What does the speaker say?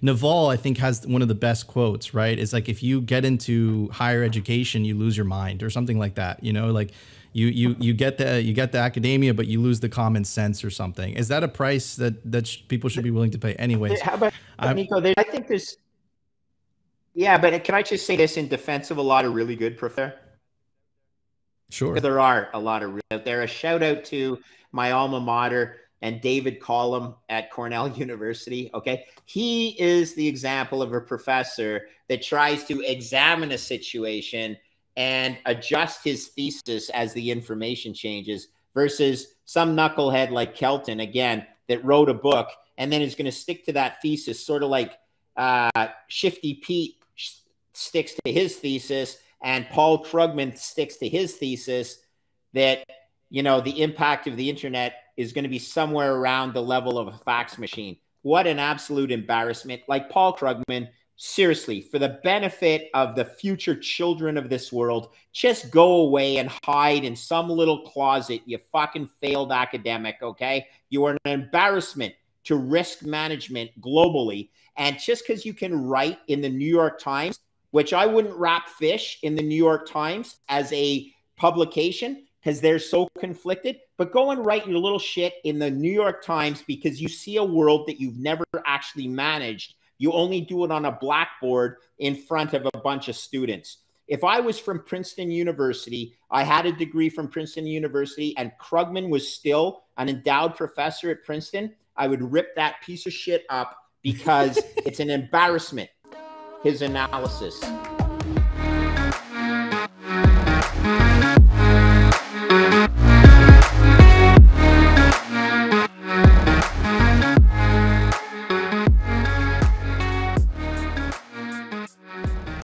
Naval, I think, has one of the best quotes. Right? It's like if you get into higher education, you lose your mind, or something like that. You know, like you you you get the you get the academia, but you lose the common sense or something. Is that a price that that sh- people should be willing to pay? Anyways, how about Nico? I think there's. Yeah, but can I just say this in defense of a lot of really good professors? Sure. There are a lot of real out there. A shout out to my alma mater and David Collum at Cornell University. Okay. He is the example of a professor that tries to examine a situation and adjust his thesis as the information changes versus some knucklehead like Kelton, again, that wrote a book and then is going to stick to that thesis, sort of like uh, Shifty Pete sticks to his thesis and Paul Krugman sticks to his thesis that you know the impact of the internet is going to be somewhere around the level of a fax machine. What an absolute embarrassment! Like Paul Krugman, seriously, for the benefit of the future children of this world, just go away and hide in some little closet. You fucking failed academic. Okay, you are an embarrassment to risk management globally. And just because you can write in the New York Times which I wouldn't wrap Fish in the New York Times as a publication because they're so conflicted. But go and write your little shit in the New York Times because you see a world that you've never actually managed. You only do it on a blackboard in front of a bunch of students. If I was from Princeton University, I had a degree from Princeton University, and Krugman was still an endowed professor at Princeton, I would rip that piece of shit up because it's an embarrassment his analysis.